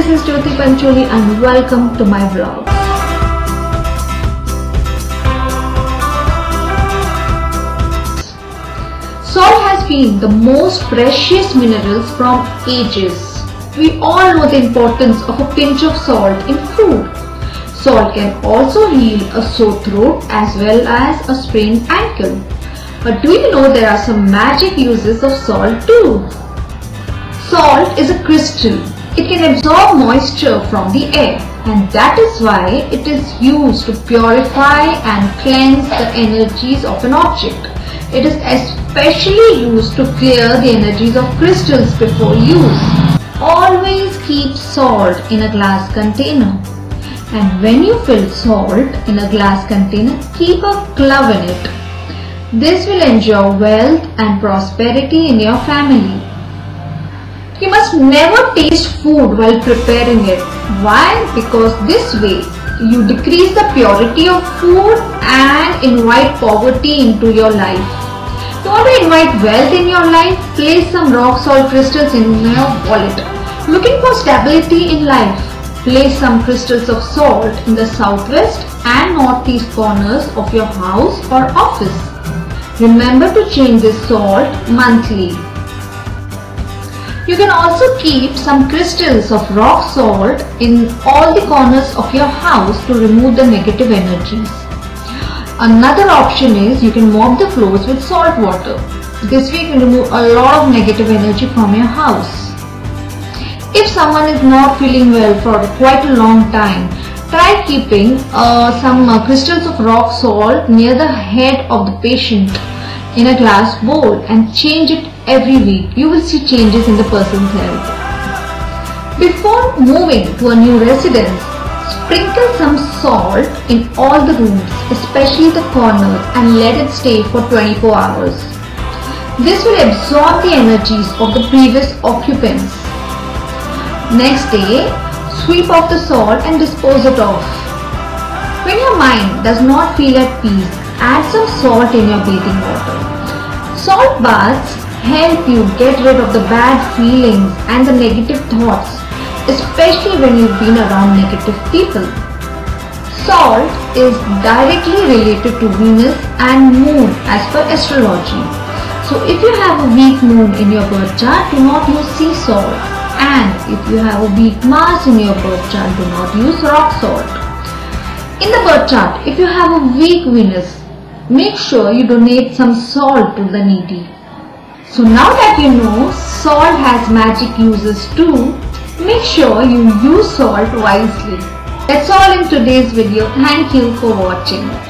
this is Jyoti Pancholi and welcome to my vlog. Salt has been the most precious minerals from ages. We all know the importance of a pinch of salt in food. Salt can also heal a sore throat as well as a sprained ankle. But do you know there are some magic uses of salt too? Salt is a crystal. It can absorb moisture from the air and that is why it is used to purify and cleanse the energies of an object. It is especially used to clear the energies of crystals before use. Always keep salt in a glass container. And when you fill salt in a glass container, keep a glove in it. This will ensure wealth and prosperity in your family. You must never taste food while preparing it. Why? Because this way you decrease the purity of food and invite poverty into your life. You want to invite wealth in your life? Place some rock salt crystals in your wallet. Looking for stability in life? Place some crystals of salt in the southwest and northeast corners of your house or office. Remember to change this salt monthly. You can also keep some crystals of rock salt in all the corners of your house to remove the negative energies. Another option is you can mop the floors with salt water. This way you can remove a lot of negative energy from your house. If someone is not feeling well for quite a long time, try keeping uh, some uh, crystals of rock salt near the head of the patient in a glass bowl and change it every week. You will see changes in the person's health. Before moving to a new residence, Sprinkle some salt in all the rooms, especially the corners and let it stay for 24 hours. This will absorb the energies of the previous occupants. Next day, sweep off the salt and dispose it off. When your mind does not feel at peace, add some salt in your bathing water. Salt baths help you get rid of the bad feelings and the negative thoughts especially when you've been around negative people. Salt is directly related to Venus and Moon as per astrology. So if you have a weak Moon in your birth chart, do not use sea salt. And if you have a weak Mars in your birth chart, do not use rock salt. In the birth chart, if you have a weak Venus, make sure you donate some salt to the needy. So now that you know salt has magic uses too, Make sure you use salt wisely. That's all in today's video. Thank you for watching.